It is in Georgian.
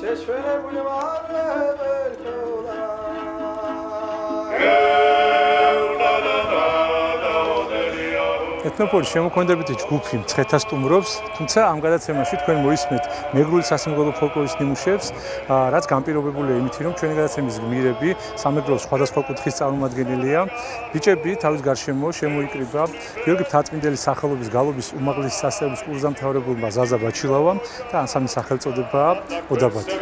შეშველებული ვარ ეთნოპოლის შემოქმედებითი ჯგუფი მცხეთა სტუმრობს, თუმცა ამ გადაცემაში თქვენ მოისმენთ მეგრული სასიმბოლო ფოლკლორის ნიმუშებს, რაც განპირობებულია იმით, რომ ჩვენი გადაცემის გმირები სამეგრელოს სხვადასხვა კუთხის წარმომადგენელია. ბიჭები თავის გარშემო შემოიკრიბა გიორგი თაწმინდელის სახელობის გალობის უმაღლესი სასწავლებლის კურსდამთავრებულმა ზაზა ბაჩილავამ და ანსამბლის სახელწოდებაა ოდაბათი.